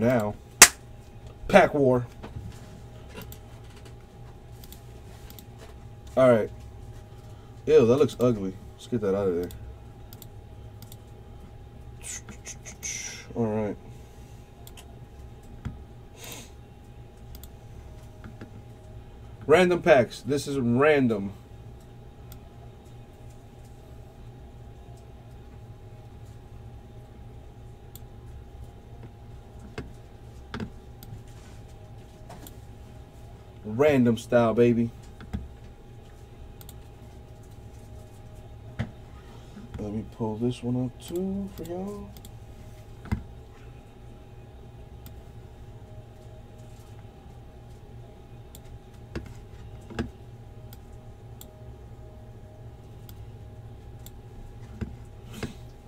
now. Pack war. Alright. Ew, that looks ugly. Let's get that out of there. Alright. Random packs. This is random. Random style, baby. Let me pull this one up too for y'all.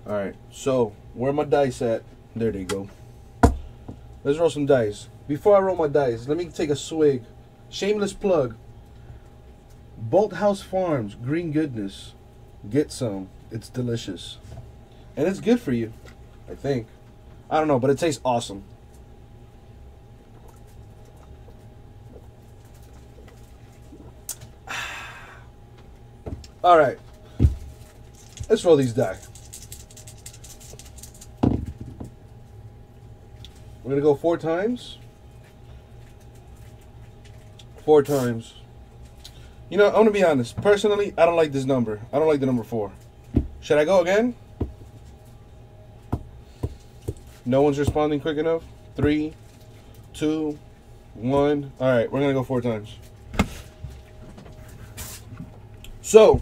All right, so where my dice at? There they go. Let's roll some dice. Before I roll my dice, let me take a swig. Shameless plug. Bolthouse Farms, green goodness. Get some. It's delicious. And it's good for you, I think. I don't know, but it tastes awesome. All right. Let's roll these die. We're going to go four times. Four times. You know, I'm to be honest. Personally, I don't like this number. I don't like the number four. Should I go again? No one's responding quick enough. Three, two, one. All right, we're to go four times. So,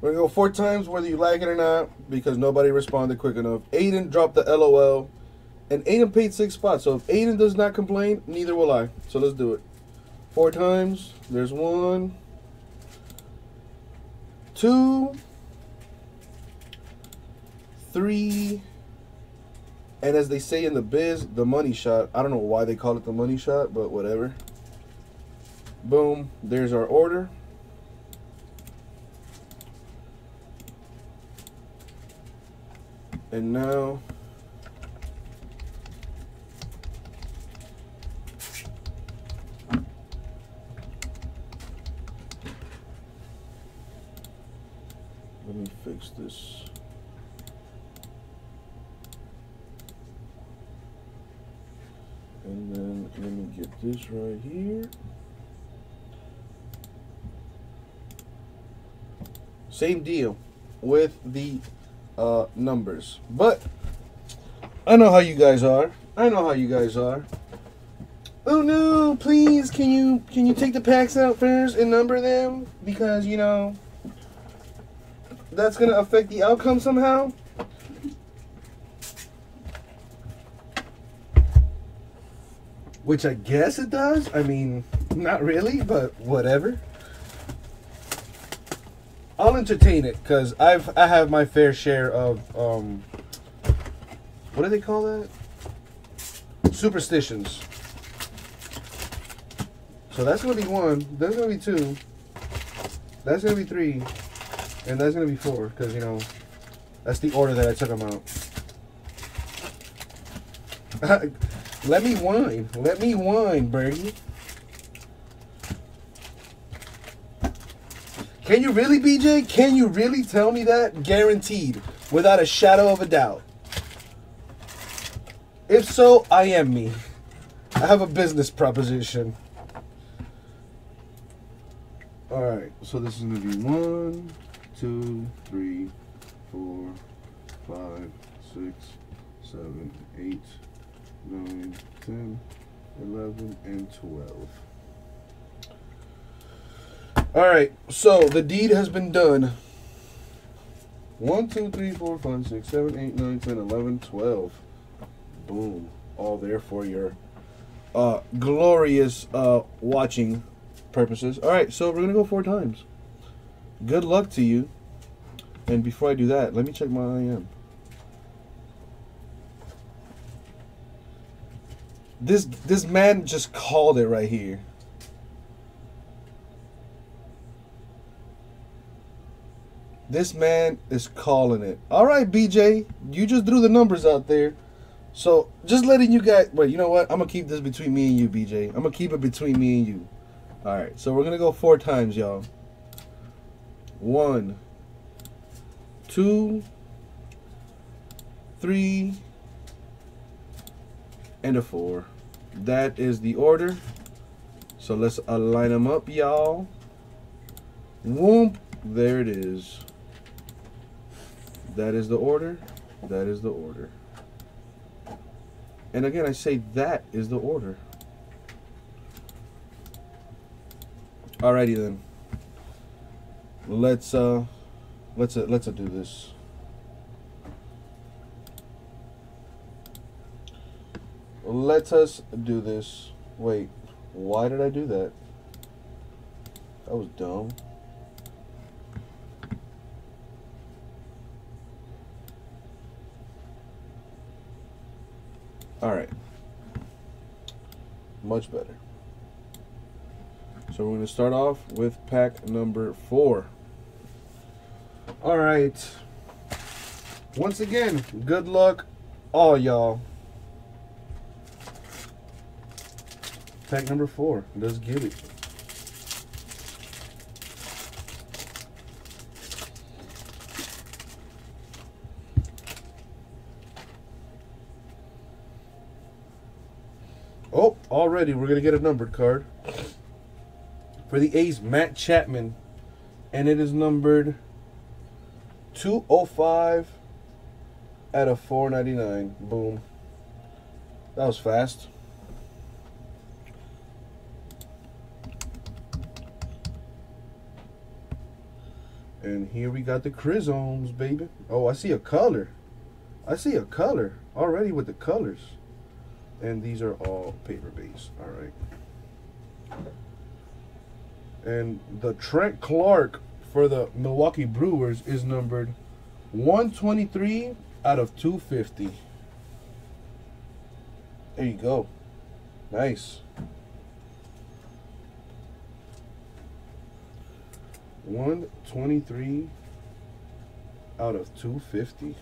we're to go four times whether you like it or not because nobody responded quick enough. Aiden dropped the LOL. And Aiden paid six spots. So if Aiden does not complain, neither will I. So let's do it. Four times. There's one, two, three, And as they say in the biz, the money shot. I don't know why they call it the money shot, but whatever. Boom. There's our order. And now let me fix this. And then let me get this right here. Same deal with the uh, numbers. But I know how you guys are. I know how you guys are. Oh no, please can you can you take the packs out first and number them? Because you know that's gonna affect the outcome somehow. Which I guess it does. I mean, not really, but whatever. I'll entertain it because I've I have my fair share of um what do they call that? Superstitions. So that's gonna be one. That's gonna be two. That's gonna be three, and that's gonna be four because you know that's the order that I took them out. Let me whine. Let me whine, Birdie. Can you really, BJ? Can you really tell me that? Guaranteed. Without a shadow of a doubt. If so, I am me. I have a business proposition. Alright, so this is going to be one, two, three, four, five, six, seven, eight, nine, ten, eleven, and 12. Alright, so the deed has been done. 1, 2, 3, 4, 5, 6, 7, 8, 9, 10, 11, 12. Boom. All there for your uh, glorious uh, watching purposes. Alright, so we're going to go four times. Good luck to you. And before I do that, let me check my IM. This this man just called it right here. This man is calling it. All right, BJ, you just drew the numbers out there. So just letting you guys. Wait, you know what? I'm gonna keep this between me and you, BJ. I'm gonna keep it between me and you. All right. So we're gonna go four times, y'all. One, two, three, and a four. That is the order. So let's align them up, y'all. Whoop. There it is. That is the order. That is the order. And again, I say that is the order. Alrighty then. Let's uh let's uh, let's uh, do this. Let us do this. Wait, why did I do that? That was dumb. All right. Much better. So we're going to start off with pack number four. All right. Once again, good luck, all y'all. Pack number four. Let's get it. Oh, already we're going to get a numbered card. For the A's, Matt Chapman. And it is numbered 205 out of 499. Boom. That was fast. And here we got the Chrysomes, baby. Oh, I see a color. I see a color already with the colors. And these are all paper base. All right. And the Trent Clark for the Milwaukee Brewers is numbered 123 out of 250. There you go. Nice. 123 out of 250.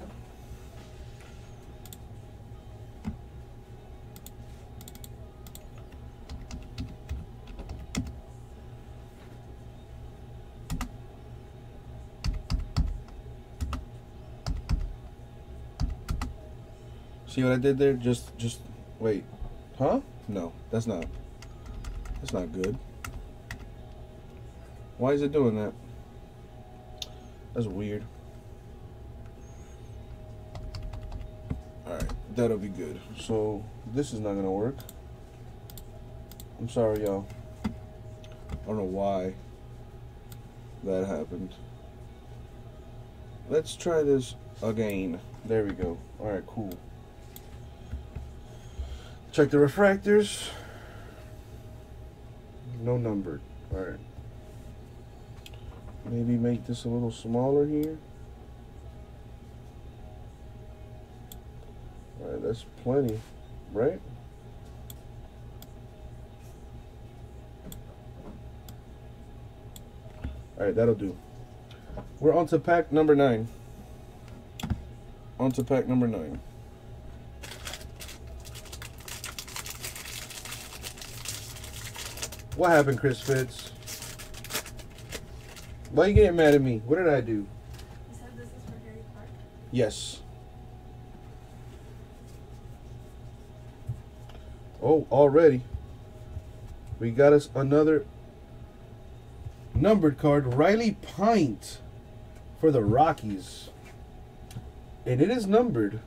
See what I did there? Just, just, wait. Huh? No, that's not, that's not good. Why is it doing that? That's weird. Alright, that'll be good. So, this is not to work. I'm sorry, y'all. I don't know why that happened. Let's try this again. There we go. Alright, cool. Check the refractors. No numbered. Alright. Maybe make this a little smaller here. All right, that's plenty, right? All right, that'll do. We're on to pack number nine. On to pack number nine. What happened, Chris Fitz? Why are you getting mad at me? What did I do? You said this is for Gary Clark? Yes. Oh, already. We got us another numbered card. Riley Pint for the Rockies. And it is numbered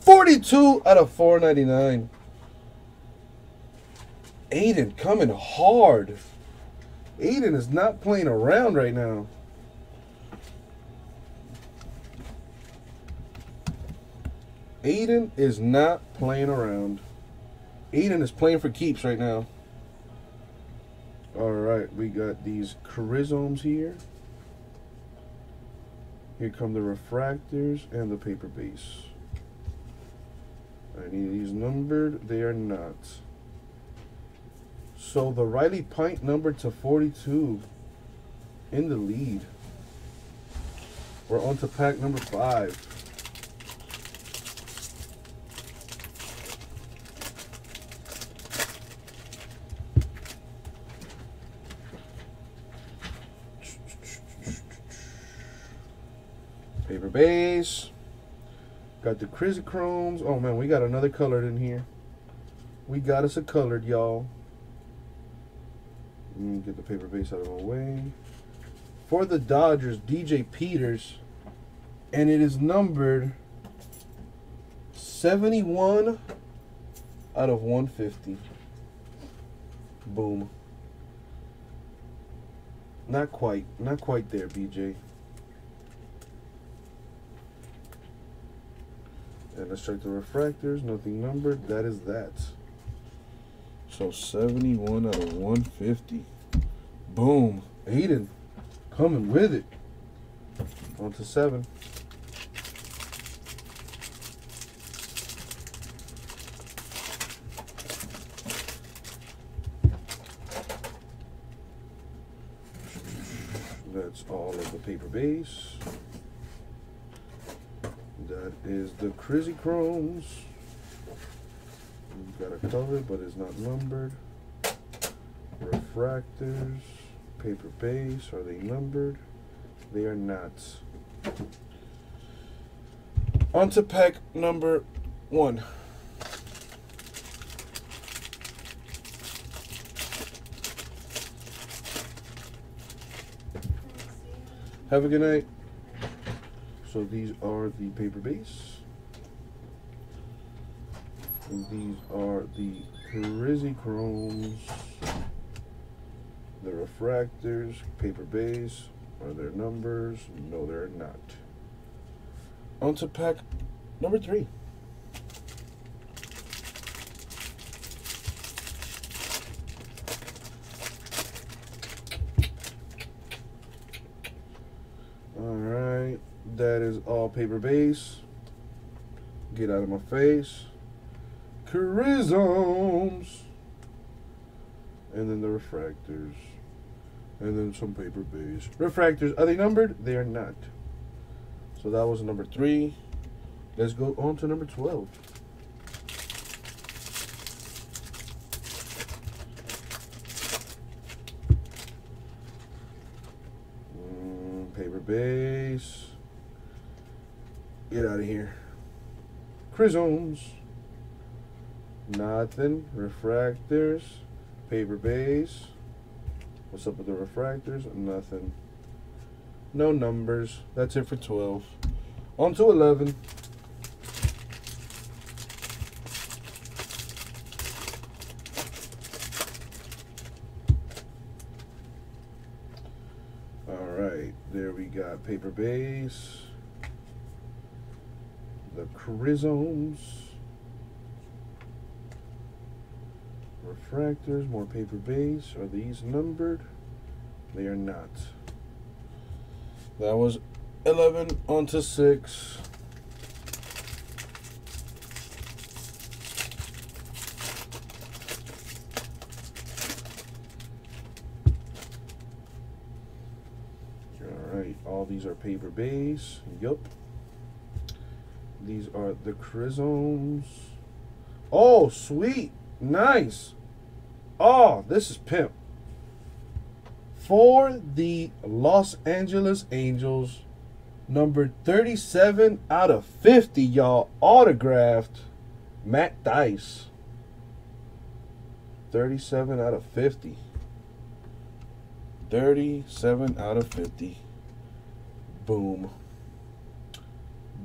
42 out of 499. Aiden coming hard. Aiden is not playing around right now. Aiden is not playing around. Aiden is playing for keeps right now. All right, we got these chrysomes here. Here come the refractors and the paper base. I need these numbered. They are not. So the Riley Pint number to 42 in the lead. We're on to pack number five. Paper base. Got the Chrysochromes. Oh man, we got another colored in here. We got us a colored, y'all. Me get the paper base out of my way. For the Dodgers, DJ Peters. And it is numbered 71 out of 150. Boom. Not quite. Not quite there, BJ. And let's check the refractors. Nothing numbered. That is that. So 71 out of 150. Boom. Aiden coming with it. On to seven. That's all of the paper base. That is the Chrysochromes. We've got a color, but it's not numbered. Refractors, paper base. Are they numbered? They are not. On to pack number one. Have a good night. So these are the paper base. These are the Chrysochromes. The refractors, paper base. Are there numbers? No, they're not. On to pack number three. Alright, that is all paper base. Get out of my face. Charisms. And then the refractors. And then some paper base. Refractors, are they numbered? They are not. So that was number three. Let's go on to number 12. Mm, paper base. Get out of here. Chrysomes. Nothing. Refractors. Paper base. What's up with the refractors? Nothing. No numbers. That's it for 12. On to 11. All right, there we got paper base, the chrysomes, refractors, more paper base. Are these numbered? They are not. That was 11 onto 6. All right, all these are paper base. Yup. These are the chrysomes. Oh, sweet. Nice. Oh, this is pimp. For the Los Angeles Angels, number 37 out of 50, y'all, autographed Matt Thaiss. 37 out of 50. 37 out of 50. Boom.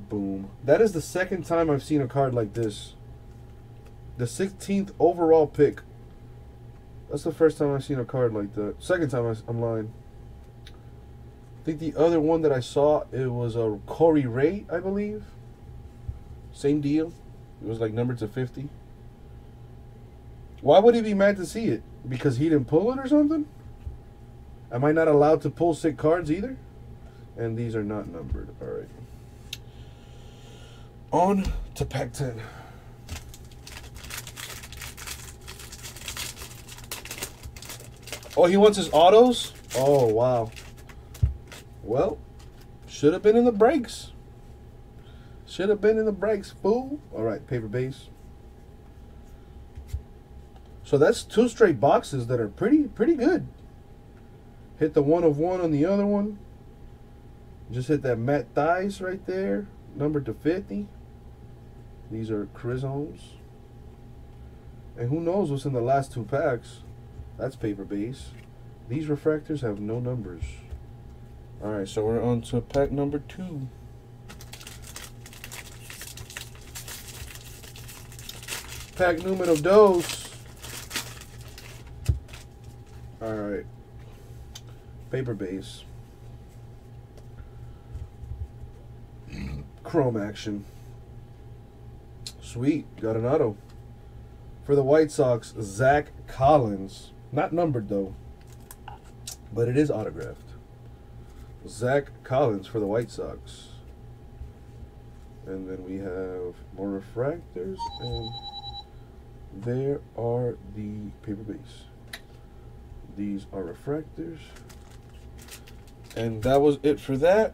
Boom. That is the second time I've seen a card like this. The 16th overall pick. That's the first time I've seen a card like that. Second time I, I'm lying. I think the other one that I saw it was a Corey Ray, I believe. Same deal. It was like numbered to 50. Why would he be mad to see it? Because he didn't pull it or something? Am I not allowed to pull sick cards either? And these are not numbered. All right. On to pack 10. Oh, he wants his autos? Oh, wow. Well, should have been in the breaks. Should have been in the breaks, fool. All right, paper base. So that's two straight boxes that are pretty pretty good. Hit the one of one on the other one. Just hit that Matt Thaiss right there, number to 50. These are Chrysomes. And who knows what's in the last two packs? That's paper base. These refractors have no numbers. Alright, so we're on to pack number two. Pack numero dos. Alright. Paper base. Chrome action. Sweet. Got an auto. For the White Sox, Zack Collins. Not numbered though. But it is autographed. Zack Collins for the White Sox. And then we have more refractors and there are the paper base. These are refractors. And that was it for that.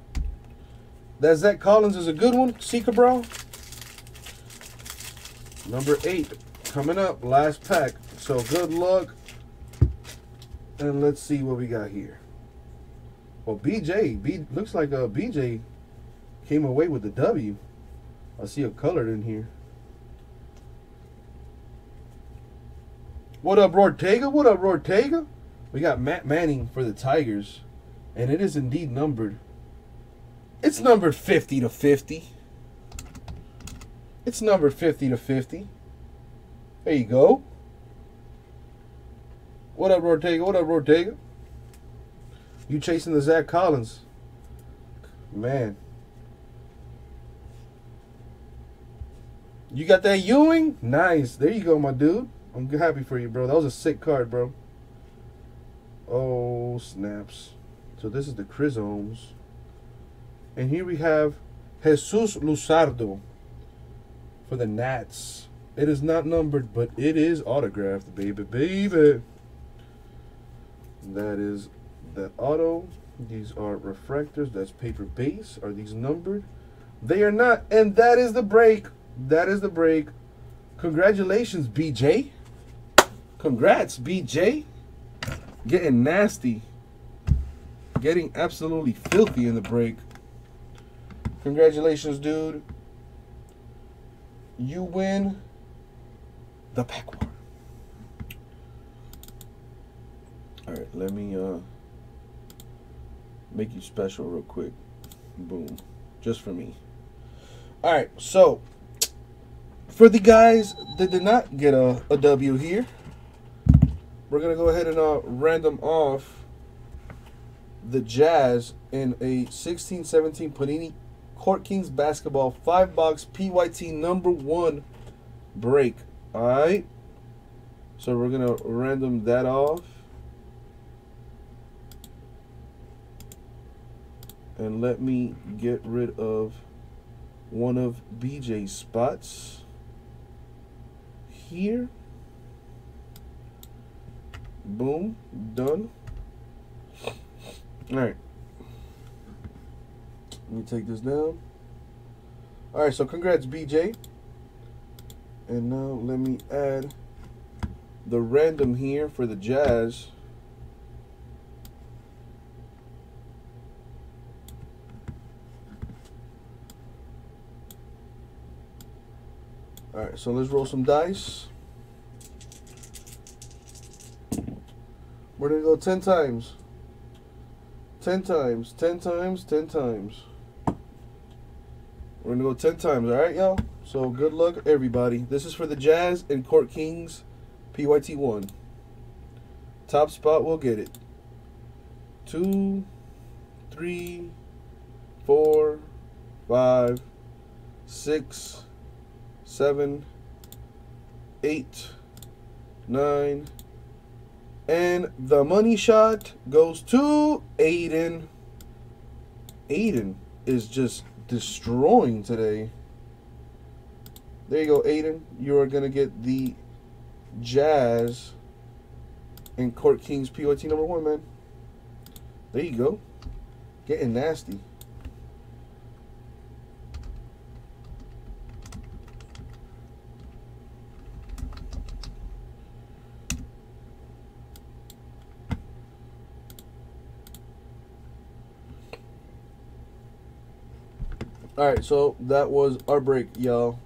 That Zack Collins is a good one. Seeker Bro. Number eight coming up. Last pack. So good luck. And let's see what we got here. Well, BJ, B, looks like uh, BJ came away with the W. I see a colored in here. What up, Ortega? What up, Ortega? We got Matt Manning for the Tigers, and it is indeed numbered. It's numbered 50 to 50. It's numbered 50 to 50. There you go. What up, Ortega? What up, Ortega? You chasing the Zack Collins. Man. You got that Ewing? Nice. There you go, my dude. I'm happy for you, bro. That was a sick card, bro. Oh, snaps. So this is the Chrysomes. And here we have Jesus Luzardo for the Nats. It is not numbered, but it is autographed, baby, baby. That is that auto. These are refractors. That's paper base. Are these numbered? They are not. And that is the break. That is the break. Congratulations, BJ. Congrats, BJ. Getting nasty. Getting absolutely filthy in the break. Congratulations, dude. You win the pack war. All right, let me uh make you special real quick. Boom. Just for me. All right, so for the guys that did not get a, a W here, we're going to go ahead and uh, random off the Jazz in a 16-17 Panini Court Kings basketball five box PYT number one break. All right. So we're gonna random that off. And let me get rid of one of BJ's spots here. Boom, done. All right. Let me take this down. All right, so congrats, BJ. And now let me add the random here for the Jazz. All right, so let's roll some dice. We're gonna go 10 times. 10 times, 10 times, 10 times. We're gonna go 10 times, alright, y'all? So good luck, everybody. This is for the Jazz and Court Kings PYT1. Top spot will get it. Two, three, four, five, six, seven, eight, nine, and the money shot goes to Aiden. Aiden is just destroying today. There you go, Aiden. You are going to get the Jazz and Court Kings PYT number one, man. There you go. Getting nasty. All right, so that was our break, y'all.